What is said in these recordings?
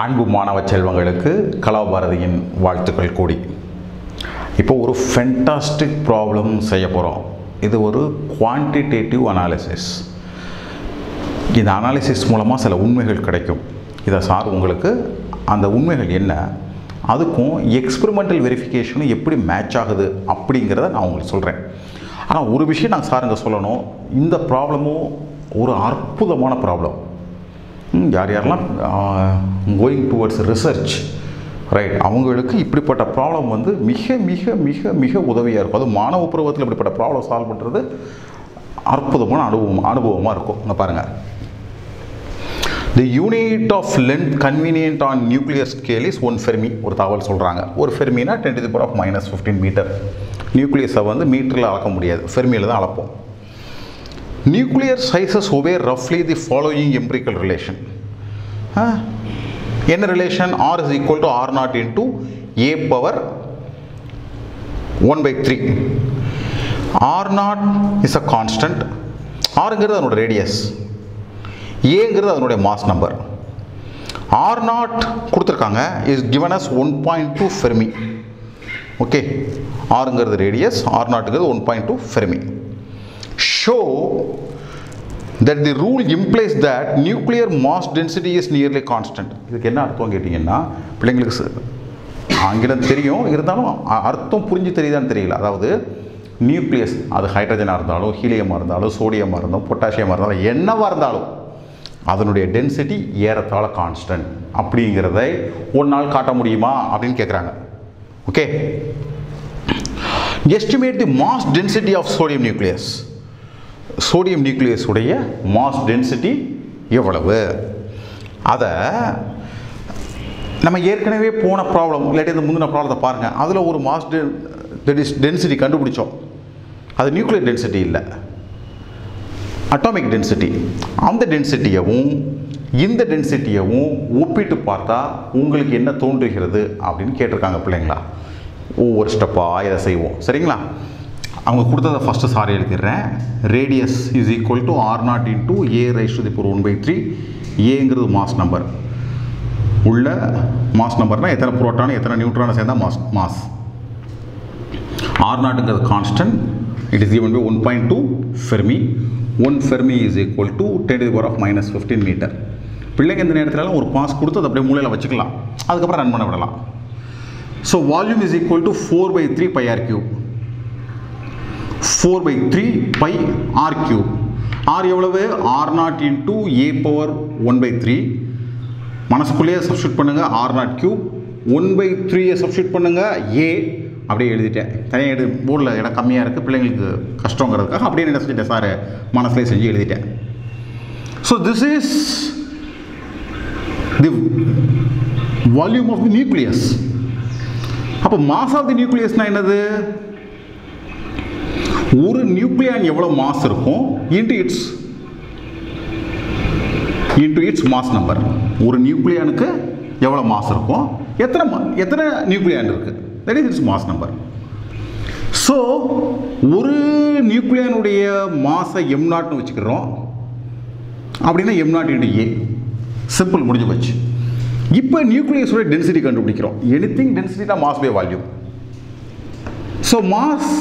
அன்பு மாணவ செல்வங்களுக்கு கலாபாரதியின் வாழ்த்துக்கள் கூடி. இப்போ ஒரு ஃபென்டாஸ்டிக் ப்ராப்ளம் செய்ய போகிறோம் இது ஒரு குவான்டிடேட்டிவ் அனாலிசிஸ் இந்த அனாலிசிஸ் மூலமாக சில உண்மைகள் கிடைக்கும். இதை சார் உங்களுக்கு அந்த உண்மைகள் என்ன? அதுக்கும் எக்ஸ்பெரிமெண்டல் வெரிஃபிகேஷனும் எப்படி மேட்ச் ஆகுது அப்படிங்கிறத நான் உங்களுக்கு சொல்கிறேன் ஆனால் ஒரு விஷயம் நான் சார் இங்கே சொல்லணும். இந்த ப்ராப்ளமும் ஒரு அற்புதமான ப்ராப்ளம் யார் யாரெல்லாம் கோயிங் டுவர்ட்ஸ் ரிசர்ச் ரைட் அவங்களுக்கு இப்படிப்பட்ட ப்ராப்ளம் வந்து மிக மிக மிக மிக உதவியாக இருக்கும். அதுவும் மாணவ பருவத்தில் இப்படிப்பட்ட ப்ராப்ளம் சால்வ் பண்ணுறது அற்புதமான அனுபவம் அனுபவமாக இருக்கும். இங்கே பாருங்கள் the unit of length convenient on nuclear scale is one fermi ஒரு தகவல் சொல்கிறாங்க ஒரு ஃபெர்மினா ten to power of minus fifteen metre நியூக்ளியஸை வந்து மீட்டரில் அளக்க முடியாது. ஃபெர்மியில் தான் அளப்போம். நியூக்ளியர் சைசஸ் ஒபே ரஃப்லி தி ஃபாலோயிங் எம்பிரிக்கல் ரிலேஷன் என்ன relation R is equal to R naught into A power one by three R naught is a constant ஆருங்கிறது அதனோட ரேடியஸ் ஏங்கிறது அதனுடைய மாஸ் நம்பர் ஆர் நாட் கொடுத்துருக்காங்க is given as one point two fermi okay ஆருங்கிறது radius R நாட்டுங்கிறது one point two fermi show that the rule implies that nuclear mass density is nearly constant. இதுக்கு என்ன அர்த்தம் கேட்டிங்கன்னா பிள்ளைங்களுக்கு ஆங்கிலம் தெரியும். இருந்தாலும் அர்த்தம் புரிஞ்சு தெரியுதான்னு தெரியல. அதாவது நியூக்ளியஸ் அது ஹைட்ரஜனாக இருந்தாலும் ஹீலியமாக இருந்தாலும் சோடியமாக இருந்தாலும் பொட்டாசியமாக இருந்தாலும் என்னவாக இருந்தாலும் அதனுடைய டென்சிட்டி ஏறத்தாழ கான்ஸ்டன்ட் அப்படிங்கிறதை ஒரு நாள் காட்ட முடியுமா? அப்படின்னு கேட்குறாங்க okay estimate the mass density of sodium nucleus sodium nucleus உடைய மாஸ் டென்சிட்டி எவ்வளவு? அதை நம்ம ஏற்கனவே போன ப்ராப்ளம் இல்லாட்டி இந்த முந்தின ப்ராப்ளத்தை பாருங்கள் அதில் ஒரு மாஸ் டென்சிட்டி கண்டுபிடிச்சோம். அது நியூக்ளியர் டென்சிட்டி இல்லை. Atomic density. அந்த டென்சிட்டியவும் இந்த டென்சிட்டியவும் ஒப்பிட்டு பார்த்தா உங்களுக்கு என்ன தோன்றுகிறது அப்படின்னு கேட்டிருக்காங்க பிள்ளைங்களா? ஒவ்வொரு ஸ்டெப்பாக இதை செய்வோம். சரிங்களா? அவங்க கொடுத்ததை first sorry எழுதிடுறேன். Radius is equal to R naught into A raise to the power one by three ஏங்கிறது மாஸ் நம்பர் உள்ள மாஸ் நம்பர்னால் எத்தனை புரோட்டான் எத்தனை நியூட்ரானை சேர்ந்தால் mass mass R நாட்டுங்கிறது constant it is even by one point two fermi one fermi is equal to ten power of minus fifteen metre பிள்ளைங்க இந்த நேரத்துலலாம் ஒரு பாஸ் கொடுத்து அதை அப்படியே மூலையில் வச்சுக்கலாம். அதுக்கப்புறம் ரன் பண்ண விடலாம். So volume is equal to four by three pi R cube four by three pi R cube R எவ்வளவு? R naught into A power one by three மனசுக்குள்ளேயே சப்ஸ்டியூட் பண்ணுங்க. R naught cube one by த்ரீயை substitute பண்ணுங்க. A அப்படியே எழுதிட்டேன். தனியாக எடு. போர்டில் இடம் கம்மியாக இருக்குது பிள்ளைங்களுக்கு கஷ்டங்கிறதுக்காக அப்படியே என்ன செஞ்சுட்டேன் சார்? மனசுலேயே செஞ்சு எழுதிட்டேன். So this is the volume of the nucleus அப்போ மாஸ் ஆஃப் தி நியூக்ளியஸ்னால் என்னது? ஒரு நியூக்ளியான் எவ்வளோ மாஸ் இருக்கும் into its into its mass number ஒரு நியூக்ளியானுக்கு எவ்வளோ மாஸ் இருக்கும் எத்தனை எத்தனை நியூக்ளியான் இருக்குது that is its mass number so ஒரு நியூக்ளியானுடைய மாஸை எம் நாட்னு வச்சுக்கிறோம். அப்படின்னா M naught into A simple முடிஞ்சு போச்சு. இப்போ நியூக்ளியஸோட டென்சிட்டி கண்டுபிடிக்கிறோம். Anything டென்சிட்டினா mass by volume so mass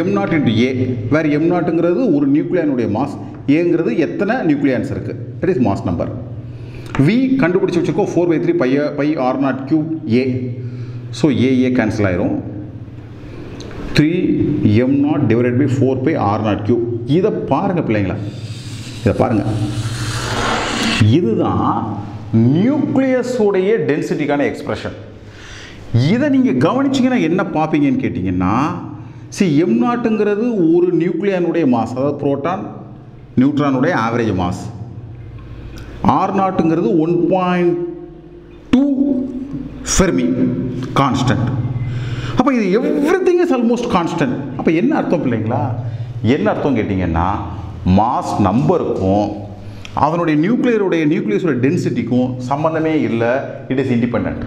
M naught into A வேறு எம் நாட்டுங்கிறது ஒரு நியூக்ளியானுடைய மாஸ் ஏங்கிறது எத்தனை நியூக்ளியான்ஸ் இருக்குது that is mass number we கண்டுபிடிச்சி வச்சுருக்கோம் four by three pi pi R naught cube A so A A cancel ஆயிரும். Three M naught divided by four pi R naught cube இதை பாருங்கள் பிள்ளைங்களா. இதை பாருங்கள் இதுதான் நியூக்ளியஸுடைய டென்சிட்டிக்கான எக்ஸ்பிரஷன் இதை நீங்கள் கவனிச்சிங்கன்னா என்ன பார்ப்பீங்கன்னு கேட்டிங்கன்னா சி எம் நாட்டுங்கிறது ஒரு நியூக்ளியானுடைய மாஸ் அதாவது புரோட்டான் நியூட்ரானுடைய average mass R நாட்டுங்கிறது one point two fermi constant அப்போ இது everything is almost constant அப்போ என்ன அர்த்தம் பிள்ளைங்களா? என்ன அர்த்தம் கேட்டிங்கன்னா மாஸ் நம்பருக்கும் அதனுடைய நியூக்ளியருடைய நியூக்ளியஸோட டென்சிட்டிக்கும் சம்மந்தமே இல்லை. It is independent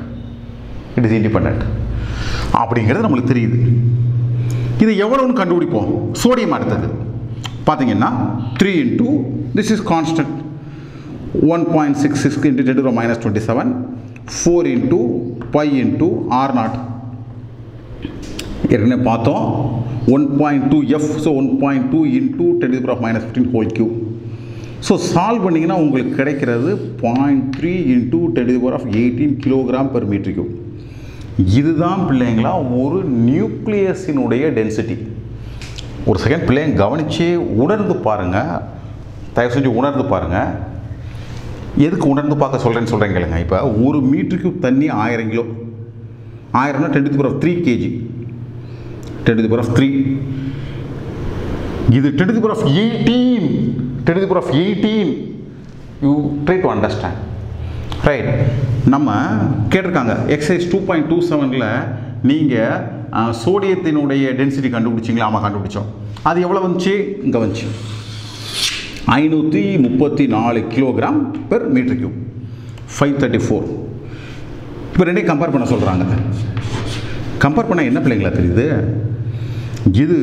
it is independent அப்படிங்கிறது நம்மளுக்கு தெரியுது. இது எவ்வளோன்னு கண்டுபிடிப்போம். சோடியம் அடுத்தது. பார்த்தீங்கன்னா three into this is constant one point six six into ten minus twenty seven four into pi into R naught ஏற்கனவே பார்த்தோம். One point two F so one point two into ten power of minus fifteen whole cube so solve பண்ணிங்கன்னா உங்களுக்கு கிடைக்கிறது point three into ten power of eighteen kilogram per metre cube இதுதான் பிள்ளைங்களா ஒரு நியூக்ளியஸினுடைய density ஒரு second பிள்ளைங்க கவனித்து உணர்ந்து பாருங்கள் தயவு செஞ்சு உணர்ந்து பாருங்கள் எதுக்கு உணர்ந்து பார்க்க சொல்கிறேன்னு சொல்கிறேன் கேளுங்க. இப்போ ஒரு மீட்டருக்கு தண்ணி ஆயிரம் kilo. ஆயிரம்னா ten to power of three KG ten to power of three இது ten to power of eighteen ten to power of eighteen you try to understand right நம்ம கேட்டிருக்காங்க. எக்ஸைஸ் டூ பாயிண்ட் டூ செவனில் நீங்கள் சோடியத்தினுடைய density கண்டுபிடிச்சிங்களா? ஆமாம் கண்டுபிடிச்சோம். அது எவ்வளோ வந்துச்சு? இங்கே வந்துச்சு. ஐநூற்றி முப்பத்தி நாலு kilogram per metre cube five thirty four இப்போ ரெண்டையும் கம்பேர் பண்ண சொல்கிறாங்க கம்பேர் பண்ண என்ன பிள்ளைங்களா தெரியுது? இது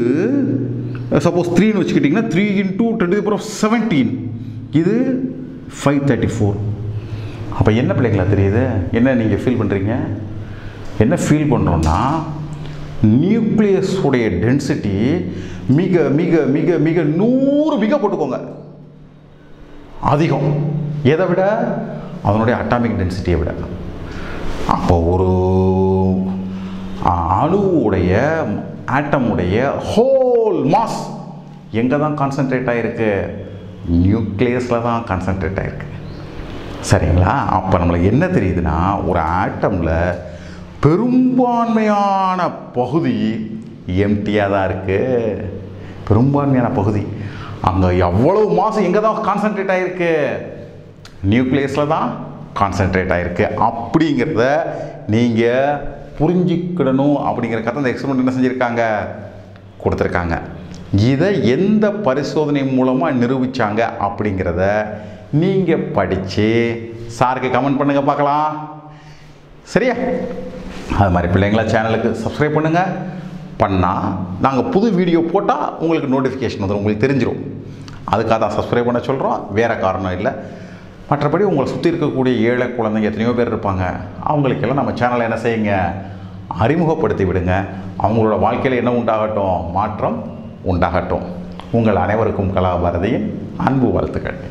சப்போஸ் த்ரீன்னு வச்சுக்கிட்டிங்கன்னா three into twenty power seventeen இது ஃபைவ் தேர்ட்டி ஃபோர் அப்போ என்ன பிள்ளைங்களா தெரியுது? என்ன நீங்கள் ஃபீல் பண்ணுறீங்க என்ன ஃபீல் பண்ணுறோன்னா நியூக்ளியஸ் உடைய டென்சிட்டி மிக மிக மிக மிக நூறு மிக போட்டுக்கோங்க. அதிகம். எதை விட? அதனுடைய அட்டாமிக் டென்சிட்டியை விட. அப்போ ஒரு அணுவுடைய ஆட்டமுடைய ஹோல் மாஸ் எங்கே தான் கான்சென்ட்ரேட் ஆகிருக்கு நியூக்ளியஸில் தான் கான்சென்ட்ரேட் ஆகிருக்கு சரிங்களா? அப்போ நம்மளுக்கு என்ன தெரியுதுன்னா ஒரு ஆட்டமில் பெரும்பான்மையான பகுதி எம்டியாக தான் இருக்குது பெரும்பான்மையான பகுதி. அங்கே எவ்வளவு மாதம் எங்கே தான் கான்சென்ட்ரேட் ஆகிருக்கு நியூக்ளியஸில் தான் கான்சென்ட்ரேட் ஆகிருக்கு அப்படிங்கிறத நீங்கள் புரிஞ்சுக்கிடணும் கதை அந்த எக்ஸ்பெரிமெண்ட் என்ன செஞ்சுருக்காங்க? கொடுத்துருக்காங்க. இதை எந்த பரிசோதனை மூலமாக நிரூபித்தாங்க அப்படிங்கிறத நீங்கள் படித்து சாருக்கு கமெண்ட் பண்ணுங்கள் பார்க்கலாம். சரியா? அது மாதிரி பிள்ளைங்களா சேனலுக்கு சப்ஸ்கிரைப் பண்ணுங்கள் பண்ணால் நாங்கள் புது வீடியோ போட்டால் உங்களுக்கு நோட்டிஃபிகேஷன் வந்துடும் உங்களுக்கு தெரிஞ்சிடும் அதுக்காக தான் சப்ஸ்கிரைப் பண்ண சொல்கிறோம் வேறு காரணம் இல்லை. மற்றபடி உங்களை சுற்றி இருக்கக்கூடிய ஏழை குழந்தைங்க எத்தனையோ பேர் இருப்பாங்க. அவங்களுக்கெல்லாம் நம்ம சேனலை என்ன செய்யுங்க? அறிமுகப்படுத்தி விடுங்க. அவங்களோட வாழ்க்கையில் என்ன உண்டாகட்டும்? மாற்றம் உண்டாகட்டும். உங்கள் அனைவருக்கும் கலாபாரதியின் அன்பு வாழ்த்துக்கள்.